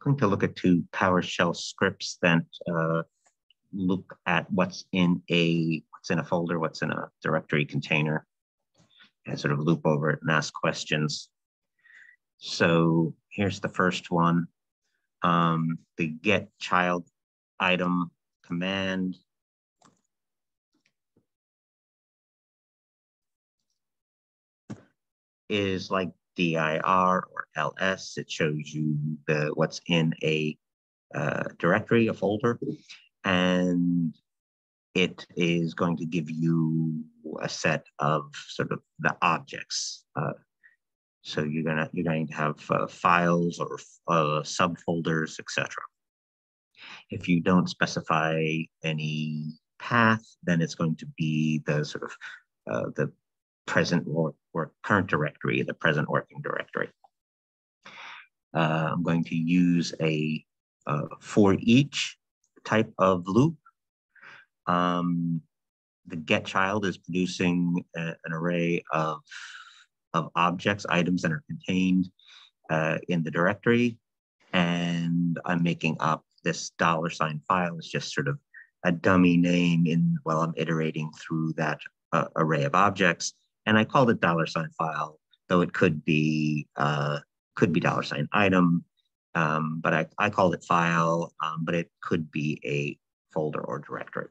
going to look at two PowerShell scripts that uh, look at what's in a what's in a folder, what's in a directory container, and sort of loop over it and ask questions. So here's the first one. Um, the get child item command is like dir or ls. It shows you the what's in a uh, directory, a folder, and it is going to give you a set of sort of the objects. Uh, so you're gonna you're going to have uh, files or uh, subfolders, etc. If you don't specify any path, then it's going to be the sort of uh, the present or, or current directory, the present working directory. Uh, I'm going to use a uh, for each type of loop. Um, the get child is producing a, an array of, of objects, items that are contained uh, in the directory. And I'm making up this dollar sign file is just sort of a dummy name in while I'm iterating through that uh, array of objects. And I called it dollar sign file, though it could be uh, could be dollar sign item, um, but I, I called it file, um, but it could be a folder or directory.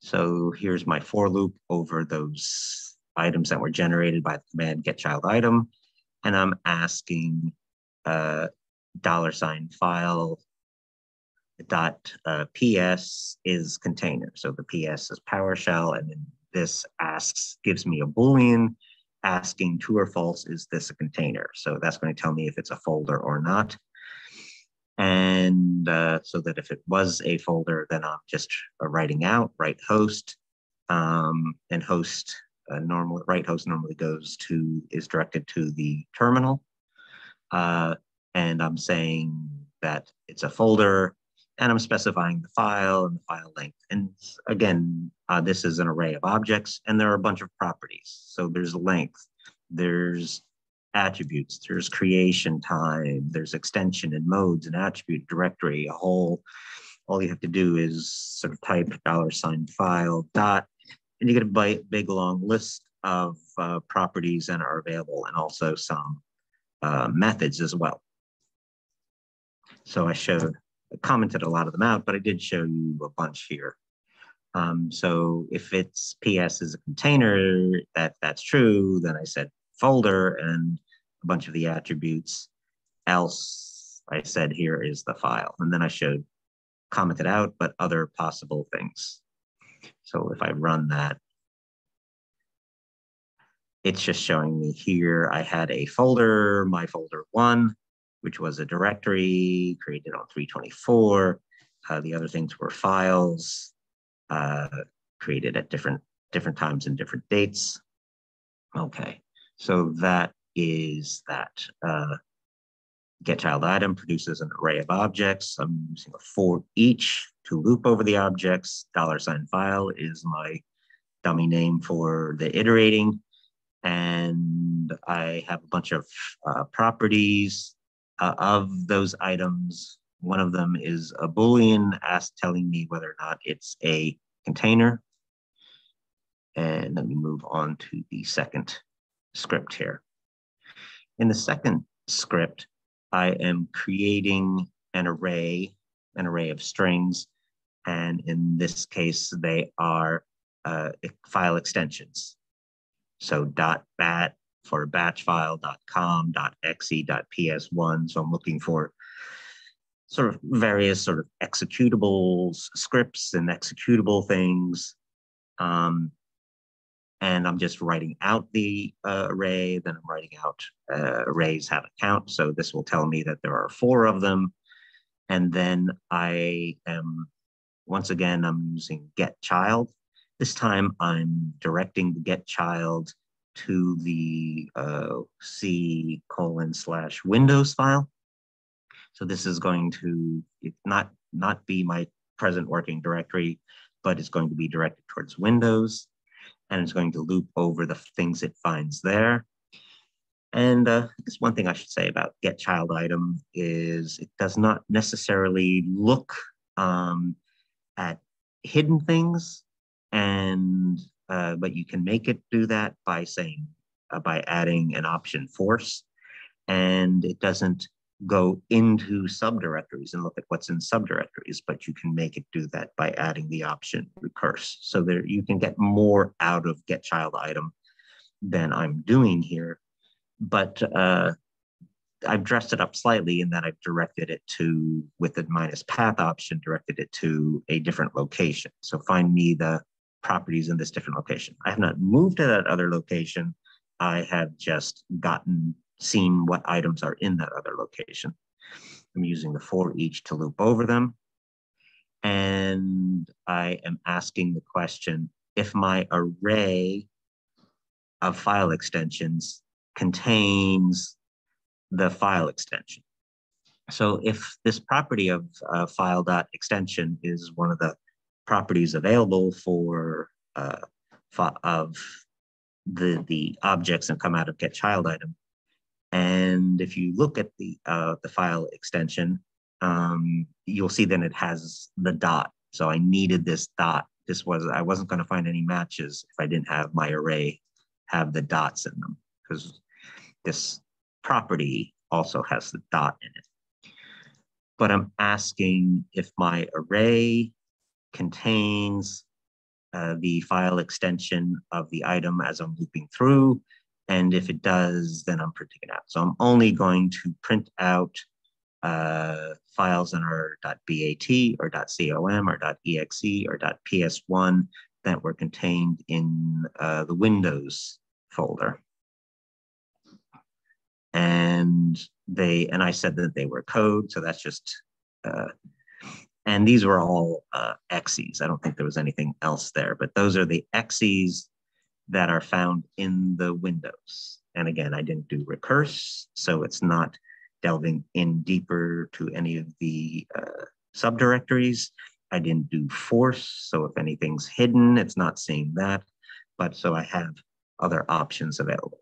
So here's my for loop over those items that were generated by the command get child item. And I'm asking uh, dollar sign file dot uh, ps is container. So the ps is PowerShell, and then this asks gives me a boolean asking true or false, is this a container? So that's going to tell me if it's a folder or not. And uh, so that if it was a folder, then I'm just writing out write host um, and host uh, normally write host normally goes to is directed to the terminal. Uh, and I'm saying that it's a folder and I'm specifying the file and the file length. And again, uh, this is an array of objects and there are a bunch of properties. So there's length, there's attributes, there's creation time, there's extension and modes and attribute directory, a whole, all you have to do is sort of type dollar sign file dot, and you get a big long list of uh, properties that are available and also some uh, methods as well. So I showed commented a lot of them out, but I did show you a bunch here. Um, so if it's PS is a container, that that's true, then I said folder and a bunch of the attributes. Else, I said here is the file. And then I showed commented out, but other possible things. So if I run that, it's just showing me here, I had a folder, my folder one, which was a directory created on 324. Uh, the other things were files uh, created at different, different times and different dates. Okay, so that is that. Uh, get child item produces an array of objects. I'm using a for each to loop over the objects. Dollar sign file is my dummy name for the iterating. And I have a bunch of uh, properties uh, of those items, one of them is a Boolean ask telling me whether or not it's a container. And let me move on to the second script here. In the second script, I am creating an array, an array of strings. And in this case, they are uh, file extensions. So dot bat for batchfile.com, .exe, .ps1. So I'm looking for sort of various sort of executables, scripts and executable things. Um, and I'm just writing out the uh, array, then I'm writing out uh, arrays have a count. So this will tell me that there are four of them. And then I am, once again, I'm using get child. This time I'm directing the get child to the uh, C colon slash Windows file. So this is going to not, not be my present working directory, but it's going to be directed towards Windows and it's going to loop over the things it finds there. And uh, guess one thing I should say about get child item is it does not necessarily look um, at hidden things, and uh, but you can make it do that by saying uh, by adding an option force, and it doesn't go into subdirectories and look at what's in subdirectories, but you can make it do that by adding the option recurse. So there you can get more out of get child item than I'm doing here but uh, I've dressed it up slightly in that I've directed it to, with the minus path option, directed it to a different location. So find me the properties in this different location. I have not moved to that other location. I have just gotten, seen what items are in that other location. I'm using the for each to loop over them. And I am asking the question, if my array of file extensions contains the file extension. So if this property of uh, file.extension is one of the properties available for uh, of the, the objects that come out of get child item, and if you look at the, uh, the file extension, um, you'll see then it has the dot. So I needed this dot. This was, I wasn't gonna find any matches if I didn't have my array have the dots in them because this property also has the dot in it. But I'm asking if my array contains uh, the file extension of the item as I'm looping through. And if it does, then I'm printing it out. So I'm only going to print out uh, files in our .bat or .com or .exe or .ps1 that were contained in uh, the Windows folder and they and I said that they were code, so that's just uh, and these were all uh, exes. I don't think there was anything else there, but those are the exes that are found in the windows. And again, I didn't do recurse, so it's not delving in deeper to any of the uh, subdirectories. I didn't do force, so if anything's hidden, it's not seeing that. But so I have other options available.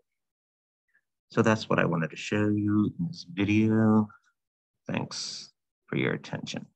So that's what I wanted to show you in this video. Thanks for your attention.